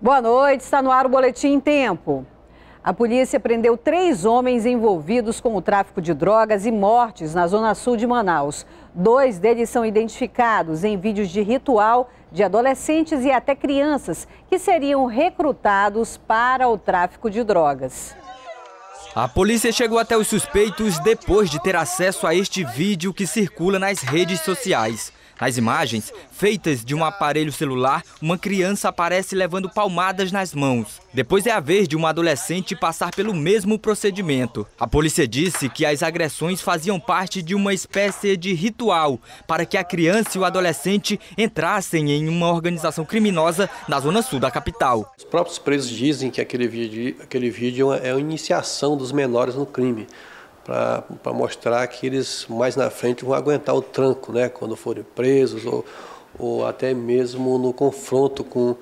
Boa noite, está no ar o Boletim em Tempo. A polícia prendeu três homens envolvidos com o tráfico de drogas e mortes na zona sul de Manaus. Dois deles são identificados em vídeos de ritual de adolescentes e até crianças que seriam recrutados para o tráfico de drogas. A polícia chegou até os suspeitos depois de ter acesso a este vídeo que circula nas redes sociais. Nas imagens, feitas de um aparelho celular, uma criança aparece levando palmadas nas mãos. Depois é a vez de uma adolescente passar pelo mesmo procedimento. A polícia disse que as agressões faziam parte de uma espécie de ritual para que a criança e o adolescente entrassem em uma organização criminosa na zona sul da capital. Os próprios presos dizem que aquele vídeo, aquele vídeo é a iniciação dos menores no crime para mostrar que eles mais na frente vão aguentar o tranco, né, quando forem presos ou, ou até mesmo no confronto com,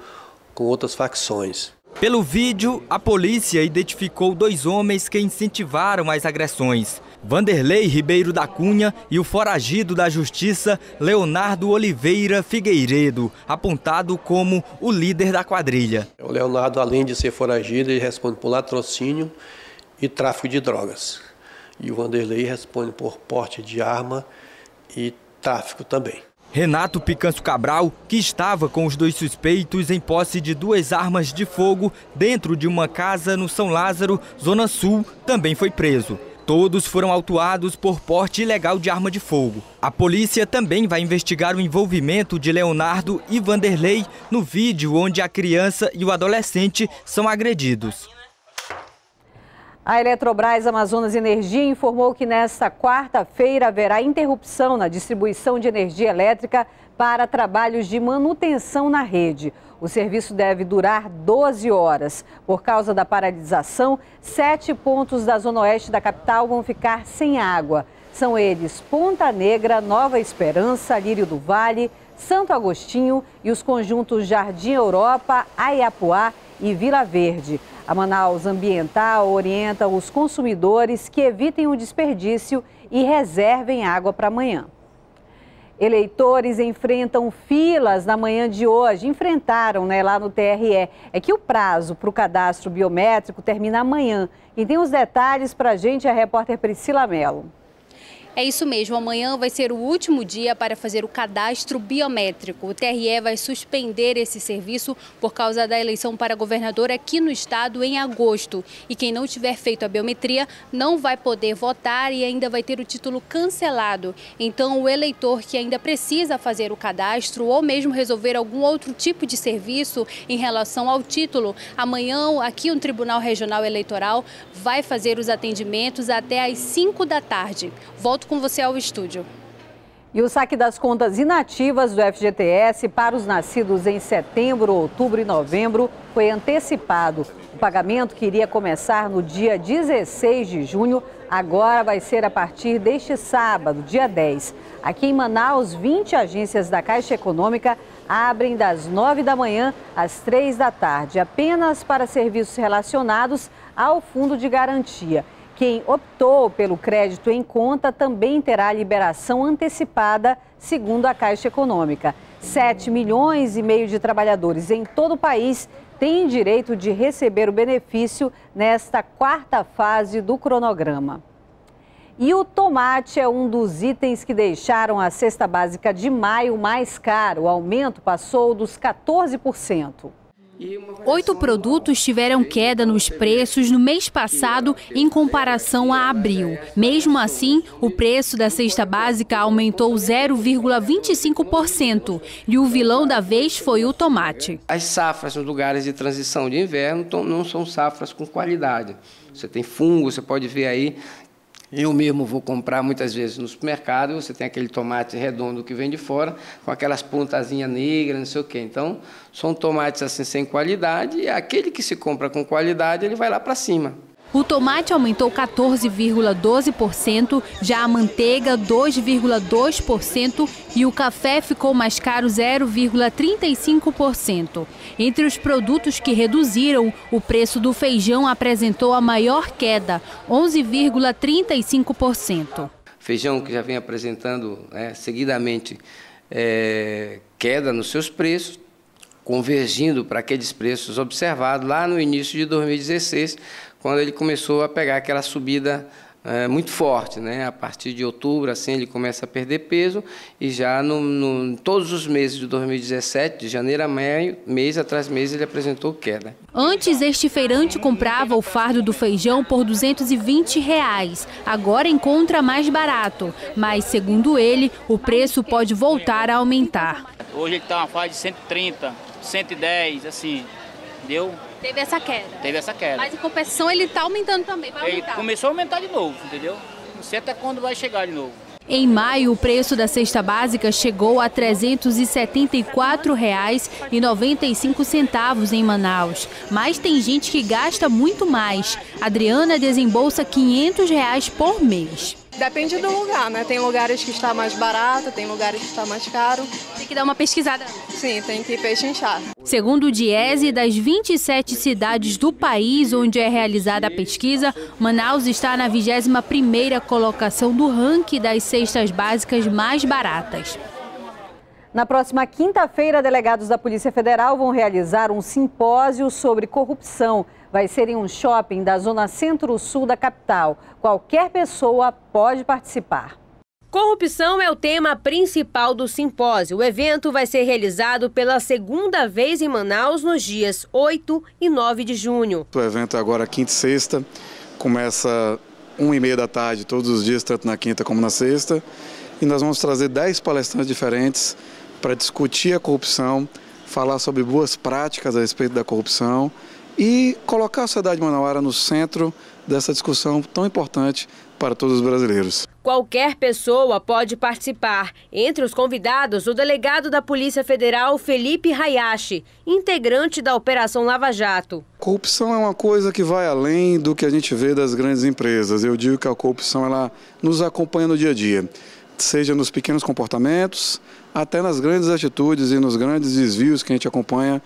com outras facções. Pelo vídeo, a polícia identificou dois homens que incentivaram as agressões. Vanderlei Ribeiro da Cunha e o foragido da Justiça Leonardo Oliveira Figueiredo, apontado como o líder da quadrilha. O Leonardo, além de ser foragido, ele responde por latrocínio e tráfico de drogas. E o Vanderlei responde por porte de arma e tráfico também. Renato Picanço Cabral, que estava com os dois suspeitos em posse de duas armas de fogo dentro de uma casa no São Lázaro, Zona Sul, também foi preso. Todos foram autuados por porte ilegal de arma de fogo. A polícia também vai investigar o envolvimento de Leonardo e Vanderlei no vídeo onde a criança e o adolescente são agredidos. A Eletrobras Amazonas Energia informou que nesta quarta-feira haverá interrupção na distribuição de energia elétrica para trabalhos de manutenção na rede. O serviço deve durar 12 horas. Por causa da paralisação, sete pontos da zona oeste da capital vão ficar sem água. São eles Ponta Negra, Nova Esperança, Lírio do Vale, Santo Agostinho e os conjuntos Jardim Europa, Aiapuá e Vila Verde. A Manaus Ambiental orienta os consumidores que evitem o desperdício e reservem água para amanhã. Eleitores enfrentam filas na manhã de hoje, enfrentaram né, lá no TRE. É que o prazo para o cadastro biométrico termina amanhã. E tem os detalhes para a gente a repórter Priscila Mello. É isso mesmo, amanhã vai ser o último dia para fazer o cadastro biométrico. O TRE vai suspender esse serviço por causa da eleição para governador aqui no estado em agosto. E quem não tiver feito a biometria não vai poder votar e ainda vai ter o título cancelado. Então, o eleitor que ainda precisa fazer o cadastro ou mesmo resolver algum outro tipo de serviço em relação ao título, amanhã aqui o Tribunal Regional Eleitoral vai fazer os atendimentos até às 5 da tarde. Volto volto com você ao estúdio. E o saque das contas inativas do FGTS para os nascidos em setembro, outubro e novembro foi antecipado. O pagamento que iria começar no dia 16 de junho, agora vai ser a partir deste sábado, dia 10. Aqui em Manaus, 20 agências da Caixa Econômica abrem das 9 da manhã às 3 da tarde, apenas para serviços relacionados ao fundo de garantia. Quem optou pelo crédito em conta também terá liberação antecipada, segundo a Caixa Econômica. 7 milhões e meio de trabalhadores em todo o país têm direito de receber o benefício nesta quarta fase do cronograma. E o tomate é um dos itens que deixaram a cesta básica de maio mais caro. O aumento passou dos 14%. Oito produtos tiveram queda nos preços no mês passado em comparação a abril. Mesmo assim, o preço da cesta básica aumentou 0,25% e o vilão da vez foi o tomate. As safras nos lugares de transição de inverno não são safras com qualidade. Você tem fungo, você pode ver aí eu mesmo vou comprar muitas vezes no supermercado, você tem aquele tomate redondo que vem de fora, com aquelas pontazinhas negras, não sei o quê. Então, são tomates assim sem qualidade, e aquele que se compra com qualidade, ele vai lá para cima. O tomate aumentou 14,12%, já a manteiga 2,2% e o café ficou mais caro 0,35%. Entre os produtos que reduziram, o preço do feijão apresentou a maior queda, 11,35%. Feijão que já vem apresentando né, seguidamente é, queda nos seus preços, convergindo para aqueles preços observados lá no início de 2016, quando ele começou a pegar aquela subida é, muito forte, né? A partir de outubro, assim, ele começa a perder peso e já no, no todos os meses de 2017, de janeiro a maio, mês atrás mês, ele apresentou queda. Antes, este feirante comprava o fardo do feijão por 220 reais. Agora encontra mais barato, mas, segundo ele, o preço pode voltar a aumentar. Hoje ele está uma faixa de 130, 110, assim, deu Teve essa queda. Teve essa queda. Mas em compensação ele está aumentando também, vai aumentar. Ele começou a aumentar de novo, entendeu? Não sei até quando vai chegar de novo. Em maio, o preço da cesta básica chegou a R$ 374,95 em Manaus. Mas tem gente que gasta muito mais. Adriana desembolsa 500 reais por mês. Depende do lugar, né? Tem lugares que está mais barato, tem lugares que está mais caro. Tem que dar uma pesquisada. Sim, tem que pechinchar. Segundo o Diese, das 27 cidades do país onde é realizada a pesquisa, Manaus está na 21ª colocação do ranking das cestas básicas mais baratas. Na próxima quinta-feira, delegados da Polícia Federal vão realizar um simpósio sobre corrupção vai ser em um shopping da zona centro-sul da capital. Qualquer pessoa pode participar. Corrupção é o tema principal do simpósio. O evento vai ser realizado pela segunda vez em Manaus nos dias 8 e 9 de junho. O evento é agora quinta e sexta, começa uma e meia da tarde todos os dias, tanto na quinta como na sexta. E nós vamos trazer 10 palestrantes diferentes para discutir a corrupção, falar sobre boas práticas a respeito da corrupção e colocar a sociedade manauara no centro dessa discussão tão importante para todos os brasileiros. Qualquer pessoa pode participar. Entre os convidados, o delegado da Polícia Federal, Felipe Hayashi, integrante da Operação Lava Jato. Corrupção é uma coisa que vai além do que a gente vê das grandes empresas. Eu digo que a corrupção ela nos acompanha no dia a dia, seja nos pequenos comportamentos, até nas grandes atitudes e nos grandes desvios que a gente acompanha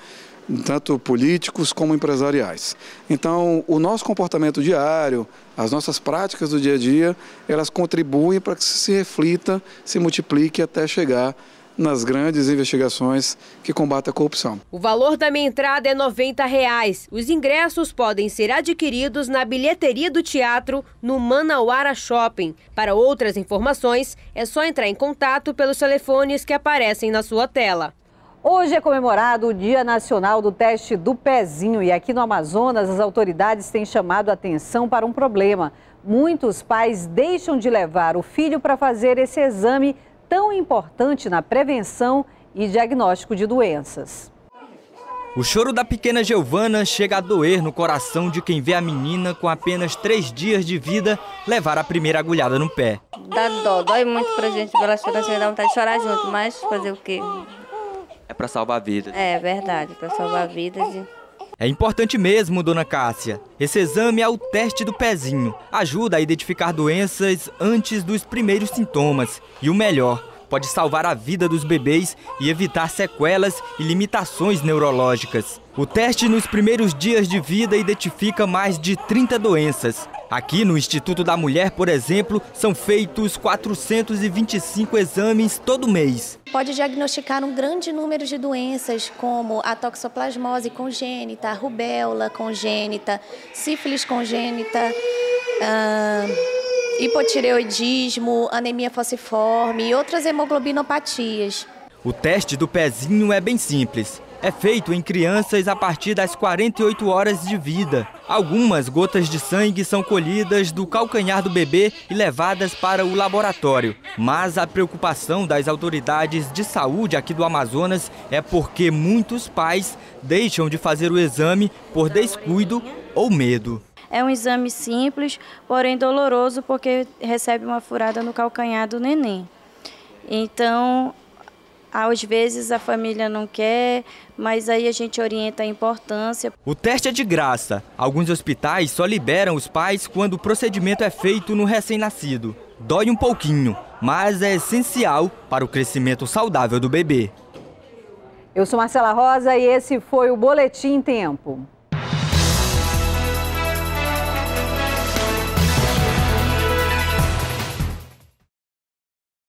tanto políticos como empresariais. Então, o nosso comportamento diário, as nossas práticas do dia a dia, elas contribuem para que se reflita, se multiplique até chegar nas grandes investigações que combatem a corrupção. O valor da minha entrada é 90 reais. Os ingressos podem ser adquiridos na bilheteria do teatro no Manauara Shopping. Para outras informações, é só entrar em contato pelos telefones que aparecem na sua tela. Hoje é comemorado o Dia Nacional do Teste do Pezinho e aqui no Amazonas as autoridades têm chamado a atenção para um problema. Muitos pais deixam de levar o filho para fazer esse exame tão importante na prevenção e diagnóstico de doenças. O choro da pequena Giovana chega a doer no coração de quem vê a menina com apenas três dias de vida levar a primeira agulhada no pé. Dá dó, dói muito pra gente, pela chorar, dá vontade de chorar junto, mas fazer o quê? É para salvar vidas. É verdade, para salvar vidas. E... É importante mesmo, dona Cássia. Esse exame é o teste do pezinho. Ajuda a identificar doenças antes dos primeiros sintomas. E o melhor, pode salvar a vida dos bebês e evitar sequelas e limitações neurológicas. O teste nos primeiros dias de vida identifica mais de 30 doenças. Aqui no Instituto da Mulher, por exemplo, são feitos 425 exames todo mês. Pode diagnosticar um grande número de doenças, como a toxoplasmose congênita, a rubéola congênita, sífilis congênita, uh, hipotireoidismo, anemia falciforme e outras hemoglobinopatias. O teste do pezinho é bem simples é feito em crianças a partir das 48 horas de vida. Algumas gotas de sangue são colhidas do calcanhar do bebê e levadas para o laboratório. Mas a preocupação das autoridades de saúde aqui do Amazonas é porque muitos pais deixam de fazer o exame por descuido ou medo. É um exame simples, porém doloroso, porque recebe uma furada no calcanhar do neném. Então, às vezes a família não quer, mas aí a gente orienta a importância. O teste é de graça. Alguns hospitais só liberam os pais quando o procedimento é feito no recém-nascido. Dói um pouquinho, mas é essencial para o crescimento saudável do bebê. Eu sou Marcela Rosa e esse foi o Boletim Tempo.